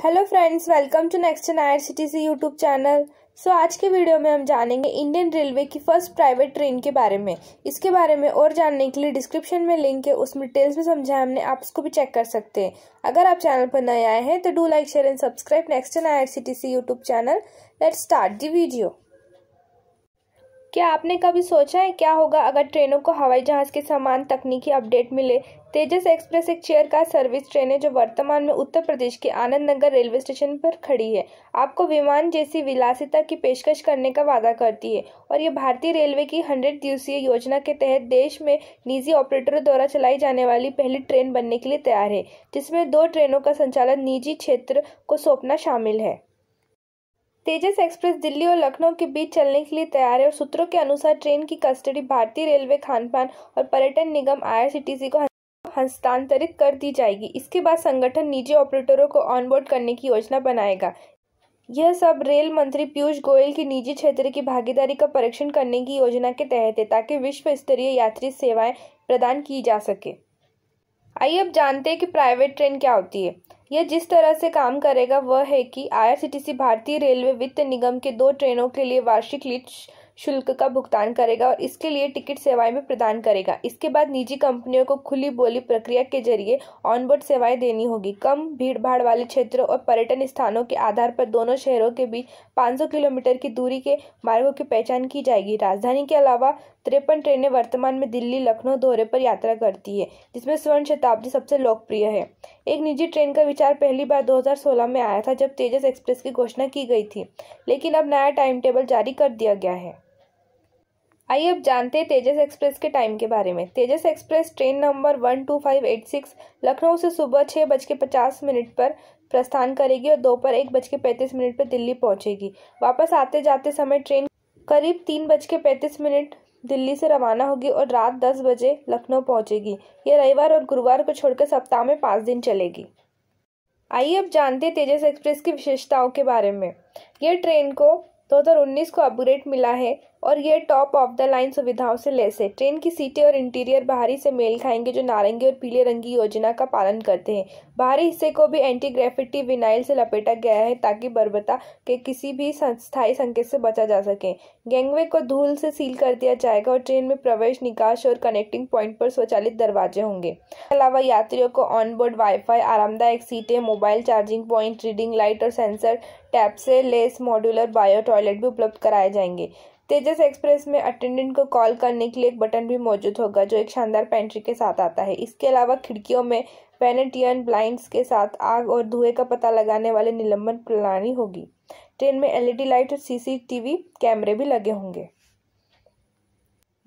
Hello friends welcome to next N I C C YouTube channel so आज के video में हम जानेंगे इंडियन रेलवे की फ़र्स्ट प्राइवेट ट्रेन के बारे में। इसके बारे में और जानने के लिए डिस्क्रिप्शन में लिंक है, उसमें डिटेल्स में समझाया हमने, आप उसको भी चेक कर सकते हैं। अगर आप चैनल पर नए आए हैं तो do like share and subscribe next N I C YouTube channel let start the video क्या आपने कभी सोचा है क्या होगा अगर ट्रेनों को हवाई जहाज़ के समान तकनीकी अपडेट मिले? तेजस एक्सप्रेस एक चेयर कार सर्विस ट्रेन है जो वर्तमान में उत्तर प्रदेश के आनंद नगर रेलवे स्टेशन पर खड़ी है। आपको विमान जैसी विलासिता की पेशकश करने का वादा करती है और ये भारतीय रेलवे की हंड्रेड दिवसीय योजना के तहत देश में निजी ऑपरेटरों द्वारा चलाई जाने वाली पहली ट्रेन बनने के लिए तैयार है, जिसमें दो ट्रेनों का संचालन निजी क्षेत्र को सौंपना शामिल है। तेजस एक्सप्रेस दिल्ली और लखनऊ के बीच चलने के लिए तैयार है और सूत्रों के अनुसार ट्रेन की कस्टडी भारतीय रेलवे खान पान और पर्यटन निगम आईआरसीटीसी को हस्तांतरित कर दी जाएगी। इसके बाद संगठन निजी ऑपरेटरों को ऑनबोर्ड करने की योजना बनाएगा। यह सब रेल मंत्री पीयूष गोयल की निजी क्षेत्र की भागीदारी का परीक्षण करने की योजना के तहत है, ताकि विश्व स्तरीय यात्री सेवाएँ प्रदान की जा सके। आइए अब जानते हैं कि प्राइवेट ट्रेन क्या होती है। यह जिस तरह से काम करेगा, वह है कि आईआरसीटीसी भारतीय रेलवे वित्त निगम के दो ट्रेनों के लिए वार्षिक लीड शुल्क का भुगतान करेगा और इसके लिए टिकट सेवाएँ भी प्रदान करेगा। इसके बाद निजी कंपनियों को खुली बोली प्रक्रिया के ज़रिए ऑनबोर्ड सेवाएँ देनी होगी। कम भीड़ भाड़ वाले क्षेत्रों और पर्यटन स्थानों के आधार पर दोनों शहरों के बीच 500 किलोमीटर की दूरी के मार्गों की पहचान की जाएगी। राजधानी के अलावा तिरपन ट्रेनें वर्तमान में दिल्ली, लखनऊ दौरे पर यात्रा करती है, जिसमें स्वर्ण शताब्दी सबसे लोकप्रिय है। एक निजी ट्रेन का विचार पहली बार 2016 में आया था, जब तेजस एक्सप्रेस की घोषणा की गई थी, लेकिन अब नया टाइम टेबल जारी कर दिया गया है। आइए अब जानते हैं तेजस एक्सप्रेस के टाइम के बारे में। Tejas express train number one two five eight six Lucknow से सुबह छः बज के पचास मिनट पर प्रस्थान करेगी और दोपहर एक बज के पैंतीस मिनट पर दिल्ली पहुंचेगी। वापस आते जाते समय ट्रेन करीब तीन बज के पैंतीस मिनट दिल्ली से रवाना होगी और रात दस बजे लखनऊ पहुंचेगी। ये रविवार और गुरुवार को छोड़कर सप्ताह में पाँच दिन चलेगी। आइए अब जानते हैं तेजस एक्सप्रेस की विशेषताओं के बारे में। यह ट्रेन को 2019 को अपग्रेड मिला है। और ये टॉप ऑफ़ द लाइन सुविधाओं से लेस है ट्रेन की सीटें और इंटीरियर बाहरी से मेल खाएँगे जो नारंगी और पीले रंग की योजना का पालन करते हैं। बाहरी हिस्से को भी एंटी ग्रेफिटी विनाइल से लपेटा गया है ताकि बर्बता के किसी भी स्थायी संकेत से बचा जा सके। गैंगवे को धूल से सील कर दिया जाएगा और ट्रेन में प्रवेश, निकास और कनेक्टिंग पॉइंट पर स्वचालित दरवाजे होंगे। इसके अलावा यात्रियों को ऑनबोर्ड वाईफाई आरामदायक सीटें mobile charging point reading light और सेंसर टैप से लेस मॉड्यूलर बायो टॉयलेट भी उपलब्ध कराए जाएँगे। तेजस एक्सप्रेस में अटेंडेंट को कॉल करने के लिए एक बटन भी मौजूद होगा, जो एक शानदार पेंट्री के साथ आता है। इसके अलावा खिड़कियों में पेनेटियन ब्लाइंड्स के साथ आग और धुएँ का पता लगाने वाले निलंबन प्रणाली होगी। ट्रेन में एलईडी लाइट और सीसीटीवी कैमरे भी लगे होंगे।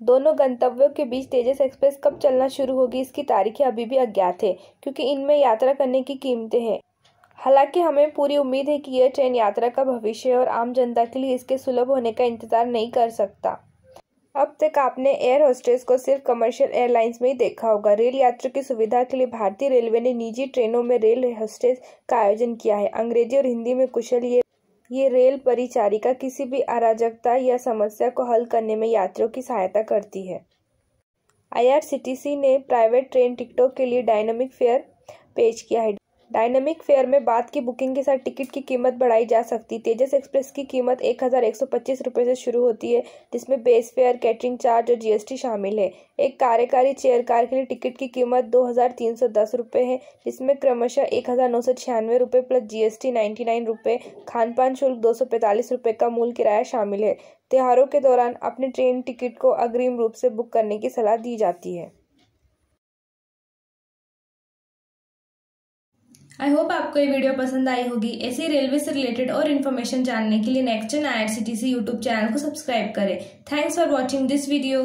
दोनों गंतव्यों के बीच तेजस एक्सप्रेस कब चलना शुरू होगी, इसकी तारीखें अभी भी अज्ञात है, क्योंकि इनमें यात्रा करने की कीमतें हैं। हालाँकि हमें पूरी उम्मीद है कि यह ट्रेन यात्रा का भविष्य और आम जनता के लिए इसके सुलभ होने का इंतज़ार नहीं कर सकता। अब तक आपने एयर होस्टेस को सिर्फ़ कमर्शियल एयरलाइंस में ही देखा होगा। रेल यात्रियों की सुविधा के लिए भारतीय रेलवे ने निजी ट्रेनों में रेल होस्टेस का आयोजन किया है। अंग्रेज़ी और हिंदी में कुशल ये ये रेल परिचारिका किसी भी अराजकता या समस्या को हल करने में यात्रियों की सहायता करती है। आईआरसीटीसी ने प्राइवेट ट्रेन टिकटों के लिए डायनामिक फेयर पेश किया है। डायनेमिक फेयर में बाद की, बुकिंग के साथ टिकट की कीमत बढ़ाई जा सकती। तेजस एक्सप्रेस की कीमत एक हज़ार एक सौ पच्चीस रुपये से शुरू होती है, जिसमें बेस फेयर, कैटरिंग चार्ज और जीएसटी शामिल है। एक कार्यकारी चेयर कार के लिए टिकट की कीमत दो हज़ार तीन सौ दस रुपये है, जिसमें क्रमशः एक हज़ार नौ सौ छियानवे रुपये प्लस जीएसटी नाइन्टी नाइन रुपये खान पान शुल्क दो सौ पैंतालीस रुपये का मूल किराया शामिल है। त्योहारों के दौरान अपने ट्रेन टिकट को अग्रिम रूप से बुक करने की सलाह दी जाती है। आई होप आपको ये वीडियो पसंद आई होगी। ऐसी रेलवे से रिलेटेड और इन्फॉर्मेशन जानने के लिए next I R YouTube channel को सब्सक्राइब करें। Thanks for watching this video